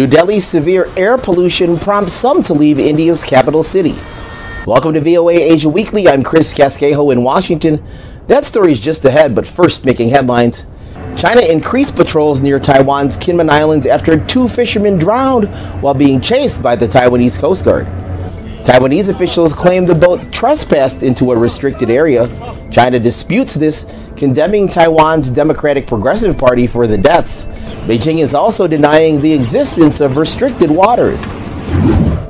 New Delhi's severe air pollution prompts some to leave India's capital city. Welcome to VOA Asia Weekly. I'm Chris Casquejo in Washington. That story is just ahead, but first making headlines. China increased patrols near Taiwan's Kinmen Islands after two fishermen drowned while being chased by the Taiwanese Coast Guard. Taiwanese officials claim the boat trespassed into a restricted area. China disputes this, condemning Taiwan's Democratic Progressive Party for the deaths. Beijing is also denying the existence of restricted waters.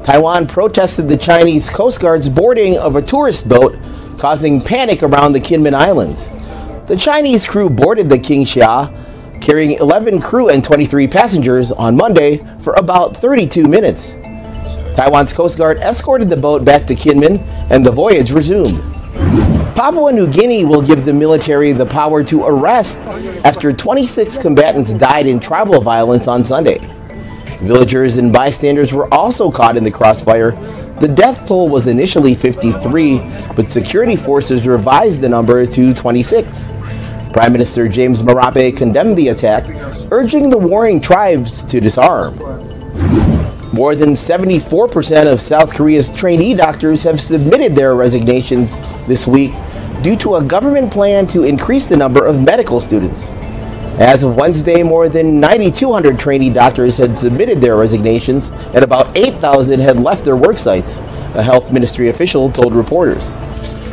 Taiwan protested the Chinese Coast Guard's boarding of a tourist boat, causing panic around the Kinmen Islands. The Chinese crew boarded the King Xia, carrying 11 crew and 23 passengers on Monday for about 32 minutes. Taiwan's Coast Guard escorted the boat back to Kinmen and the voyage resumed. Papua New Guinea will give the military the power to arrest after 26 combatants died in tribal violence on Sunday. Villagers and bystanders were also caught in the crossfire. The death toll was initially 53, but security forces revised the number to 26. Prime Minister James Marape condemned the attack, urging the warring tribes to disarm. More than 74% of South Korea's trainee doctors have submitted their resignations this week due to a government plan to increase the number of medical students. As of Wednesday, more than 9,200 trainee doctors had submitted their resignations and about 8,000 had left their work sites, a health ministry official told reporters.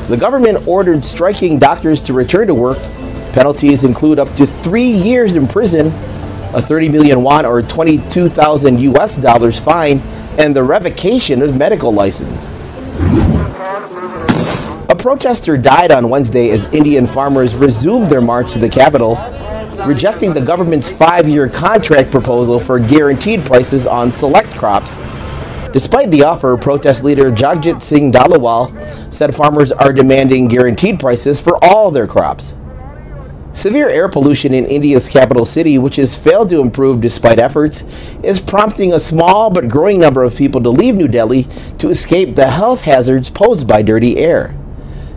The government ordered striking doctors to return to work. Penalties include up to three years in prison a 30 million won or 22,000 US dollars fine, and the revocation of medical license. A protester died on Wednesday as Indian farmers resumed their march to the capital, rejecting the government's five-year contract proposal for guaranteed prices on select crops. Despite the offer, protest leader Jagjit Singh Dallewal said farmers are demanding guaranteed prices for all their crops. Severe air pollution in India's capital city, which has failed to improve despite efforts, is prompting a small but growing number of people to leave New Delhi to escape the health hazards posed by dirty air.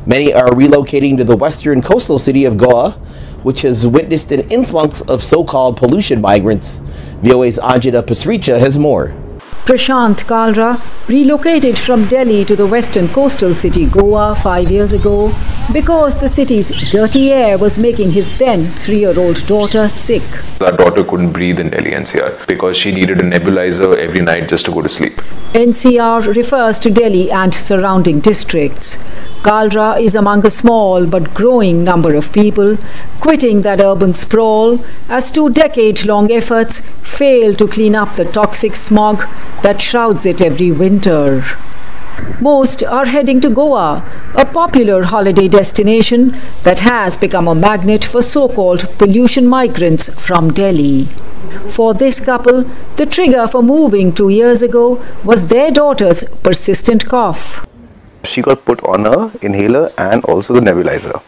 Many are relocating to the western coastal city of Goa, which has witnessed an influx of so-called pollution migrants. VOA's Anjana Pasricha has more. Prashant Kalra relocated from Delhi to the western coastal city Goa five years ago because the city's dirty air was making his then three-year-old daughter sick. Our daughter couldn't breathe in Delhi NCR because she needed a nebulizer every night just to go to sleep. NCR refers to Delhi and surrounding districts. Kalra is among a small but growing number of people quitting that urban sprawl as two decade-long efforts fail to clean up the toxic smog that shrouds it every winter. Most are heading to Goa, a popular holiday destination that has become a magnet for so-called pollution migrants from Delhi. For this couple, the trigger for moving two years ago was their daughter's persistent cough she got put on a inhaler and also the nebulizer.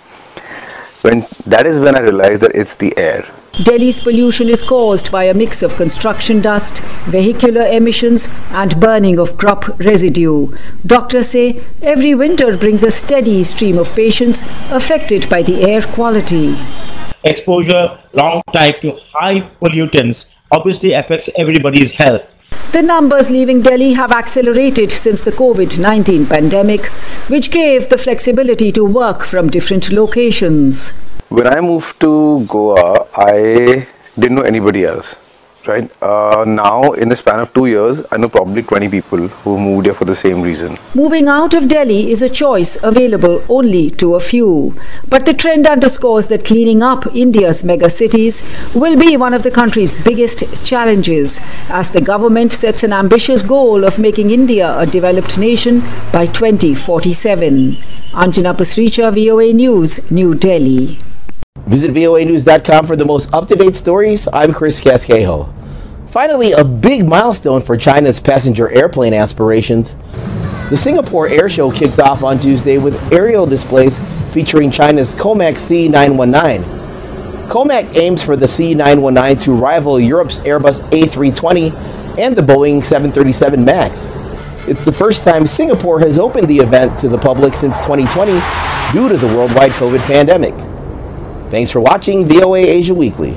When that is when I realized that it's the air. Delhi's pollution is caused by a mix of construction dust, vehicular emissions, and burning of crop residue. Doctors say every winter brings a steady stream of patients affected by the air quality. Exposure long time to high pollutants obviously affects everybody's health. The numbers leaving Delhi have accelerated since the COVID 19 pandemic, which gave the flexibility to work from different locations. When I moved to Goa, I didn't know anybody else right? Uh, now in the span of two years i know probably 20 people who moved here for the same reason. Moving out of delhi is a choice available only to a few. But the trend underscores that cleaning up india's mega cities will be one of the country's biggest challenges as the government sets an ambitious goal of making india a developed nation by 2047 anjana pasricha voa news new delhi Visit voanews.com for the most up-to-date stories. I'm Chris Casquejo. Finally, a big milestone for China's passenger airplane aspirations. The Singapore Air Show kicked off on Tuesday with aerial displays featuring China's Comac C919. Comac aims for the C919 to rival Europe's Airbus A320 and the Boeing 737 MAX. It's the first time Singapore has opened the event to the public since 2020 due to the worldwide COVID pandemic. Thanks for watching VOA Asia Weekly.